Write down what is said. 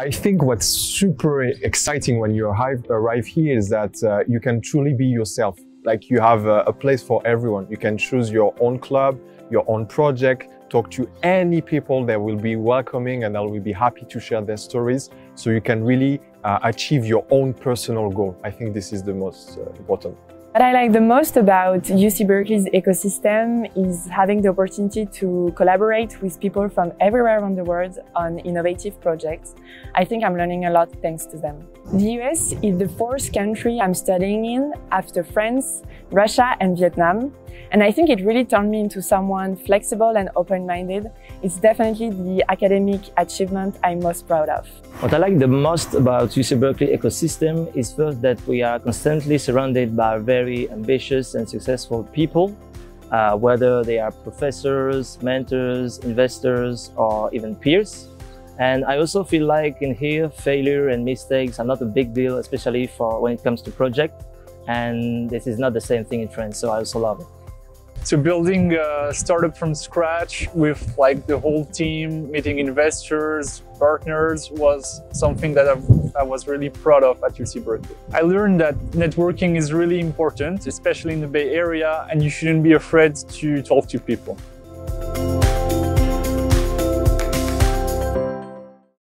I think what's super exciting when you arrive, arrive here is that uh, you can truly be yourself. Like you have a, a place for everyone. You can choose your own club, your own project, talk to any people that will be welcoming and that will be happy to share their stories. So you can really uh, achieve your own personal goal. I think this is the most uh, important. What I like the most about UC Berkeley's ecosystem is having the opportunity to collaborate with people from everywhere around the world on innovative projects. I think I'm learning a lot thanks to them. The US is the fourth country I'm studying in after France, Russia and Vietnam. And I think it really turned me into someone flexible and open-minded. It's definitely the academic achievement I'm most proud of. What I like the most about UC Berkeley ecosystem is first that we are constantly surrounded by very ambitious and successful people, uh, whether they are professors, mentors, investors, or even peers. And I also feel like in here, failure and mistakes are not a big deal, especially for when it comes to project. And this is not the same thing in France, so I also love it. So building a startup from scratch with like the whole team, meeting investors, partners was something that I've, i was really proud of at UC Berkeley. I learned that networking is really important, especially in the Bay Area, and you shouldn't be afraid to talk to people.